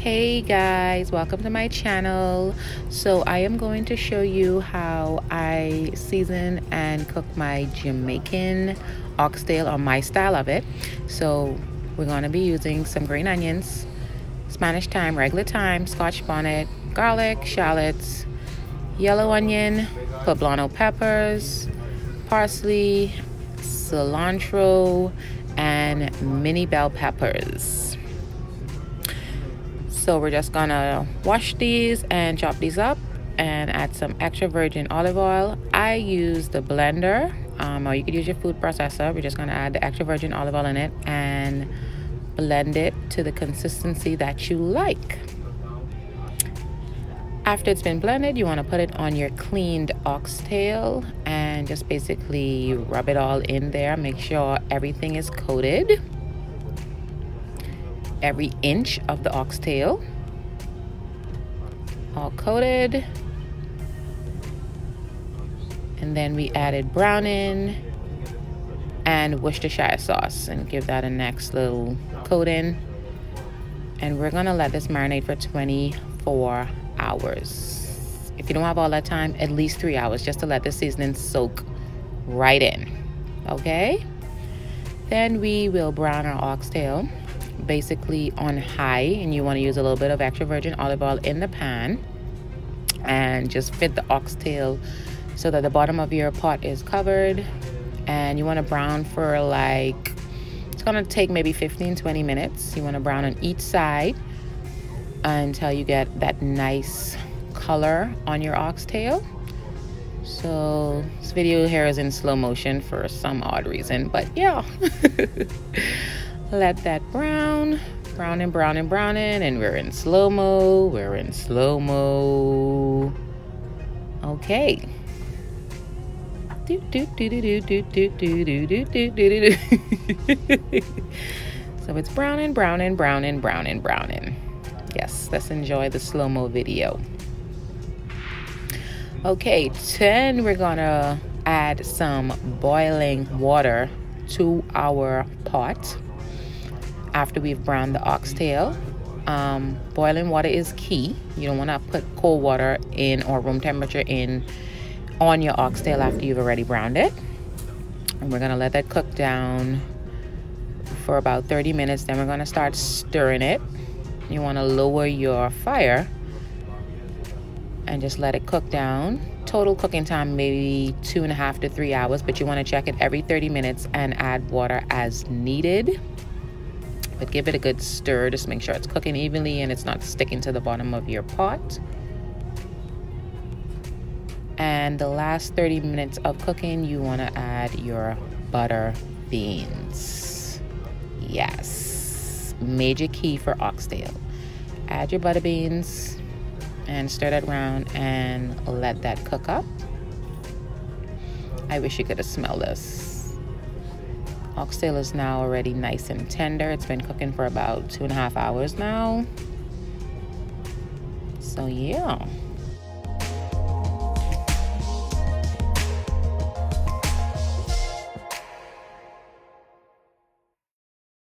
hey guys. Welcome to my channel. So i am going to show you how i season and cook my jamaican oxtail or my style of it. So we're going to be using some green onions spanish thyme regular thyme scotch bonnet garlic shallots yellow onion poblano peppers parsley cilantro and mini bell peppers so we're just gonna wash these and chop these up and add some extra virgin olive oil. I use the blender um, or you could use your food processor. We're just gonna add the extra virgin olive oil in it and blend it to the consistency that you like. After it's been blended, you want to put it on your cleaned oxtail and just basically rub it all in there. Make sure everything is coated every inch of the oxtail. All coated. And then we added browning and Worcestershire sauce and give that a next little coating. And we're gonna let this marinate for 24 hours. If you don't have all that time, at least three hours just to let the seasoning soak right in. Okay? Then we will brown our oxtail basically on high and you want to use a little bit of extra virgin olive oil in the pan and just fit the oxtail so that the bottom of your pot is covered. And you want to brown for like it's gonna take maybe 15 20 minutes. You want to brown on each side until you get that nice color on your oxtail. So this video here is in slow motion for some odd reason but yeah let that brown brown and brown and browning and we're in slow-mo we're in slow-mo okay so it's browning browning browning browning browning yes let's enjoy the slow-mo video okay then we're gonna add some boiling water to our pot after we've browned the oxtail. Um, boiling water is key. You don't want to put cold water in or room temperature in on your oxtail after you've already browned it. And we're going to let that cook down for about 30 minutes. Then we're going to start stirring it. You want to lower your fire and just let it cook down. Total cooking time maybe two and a half to three hours, but you want to check it every 30 minutes and add water as needed but give it a good stir just make sure it's cooking evenly and it's not sticking to the bottom of your pot. And the last 30 minutes of cooking you want to add your butter beans. Yes. Major key for oxtail. Add your butter beans and stir that around and let that cook up. I wish you could have smelled this Oxtail is now already nice and tender. It's been cooking for about two and a half hours now. So yeah.